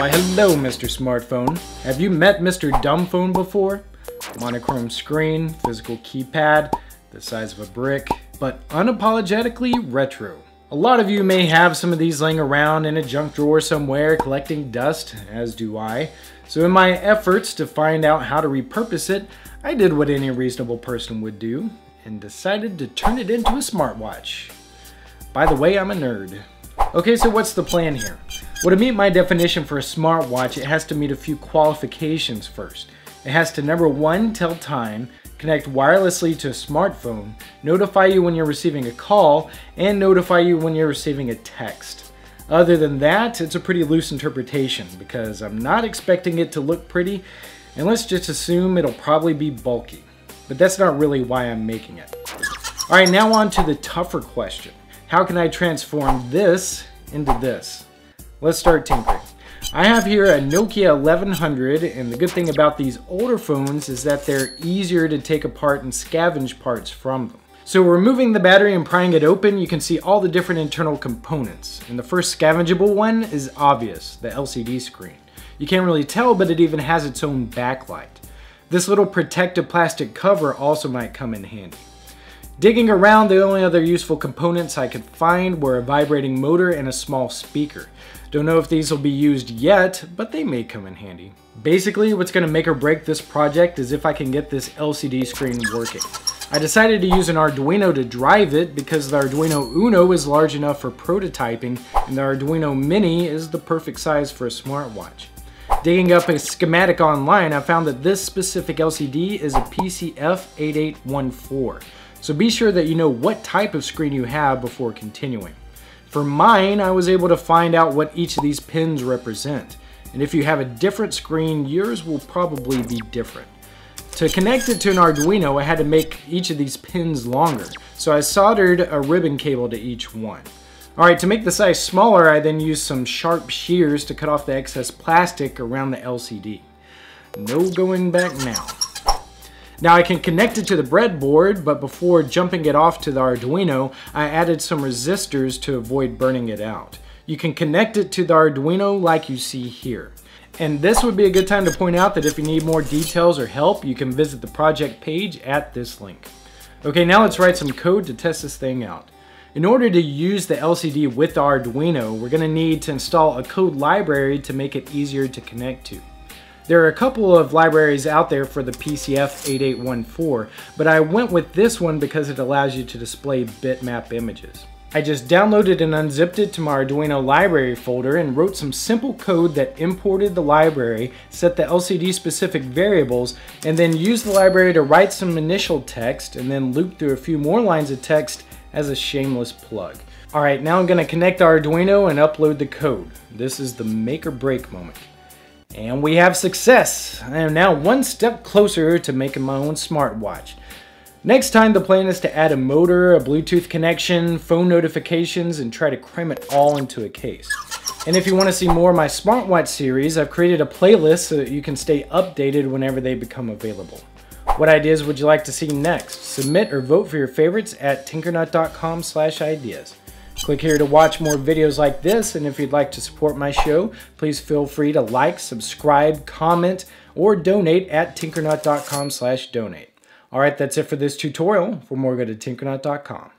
Why hello Mr. Smartphone. Have you met Mr. Dumbphone before? Monochrome screen, physical keypad, the size of a brick, but unapologetically retro. A lot of you may have some of these laying around in a junk drawer somewhere collecting dust, as do I. So in my efforts to find out how to repurpose it, I did what any reasonable person would do and decided to turn it into a smartwatch. By the way, I'm a nerd. Okay, so what's the plan here? Well, to meet my definition for a smartwatch, it has to meet a few qualifications first. It has to number one, tell time, connect wirelessly to a smartphone, notify you when you're receiving a call, and notify you when you're receiving a text. Other than that, it's a pretty loose interpretation because I'm not expecting it to look pretty, and let's just assume it'll probably be bulky. But that's not really why I'm making it. Alright, now on to the tougher question. How can I transform this into this? Let's start tinkering. I have here a Nokia 1100 and the good thing about these older phones is that they're easier to take apart and scavenge parts from them. So removing the battery and prying it open, you can see all the different internal components. And the first scavengeable one is obvious, the LCD screen. You can't really tell, but it even has its own backlight. This little protective plastic cover also might come in handy. Digging around, the only other useful components I could find were a vibrating motor and a small speaker. Don't know if these will be used yet, but they may come in handy. Basically, what's going to make or break this project is if I can get this LCD screen working. I decided to use an Arduino to drive it because the Arduino Uno is large enough for prototyping and the Arduino Mini is the perfect size for a smartwatch. Digging up a schematic online, I found that this specific LCD is a PCF8814. So be sure that you know what type of screen you have before continuing. For mine, I was able to find out what each of these pins represent. And if you have a different screen, yours will probably be different. To connect it to an Arduino, I had to make each of these pins longer. So I soldered a ribbon cable to each one. Alright, to make the size smaller, I then used some sharp shears to cut off the excess plastic around the LCD. No going back now. Now I can connect it to the breadboard, but before jumping it off to the Arduino, I added some resistors to avoid burning it out. You can connect it to the Arduino like you see here. And this would be a good time to point out that if you need more details or help, you can visit the project page at this link. Okay, now let's write some code to test this thing out. In order to use the LCD with the Arduino, we're going to need to install a code library to make it easier to connect to. There are a couple of libraries out there for the PCF8814, but I went with this one because it allows you to display bitmap images. I just downloaded and unzipped it to my Arduino library folder and wrote some simple code that imported the library, set the LCD specific variables, and then used the library to write some initial text and then loop through a few more lines of text as a shameless plug. Alright, now I'm going to connect our Arduino and upload the code. This is the make or break moment. And we have success. I am now one step closer to making my own smartwatch. Next time the plan is to add a motor, a Bluetooth connection, phone notifications, and try to cram it all into a case. And if you want to see more of my smartwatch series, I've created a playlist so that you can stay updated whenever they become available. What ideas would you like to see next? Submit or vote for your favorites at tinkernut.com slash ideas. Click here to watch more videos like this, and if you'd like to support my show, please feel free to like, subscribe, comment, or donate at tinkernut.com slash donate. Alright, that's it for this tutorial. For more, go to tinkernut.com.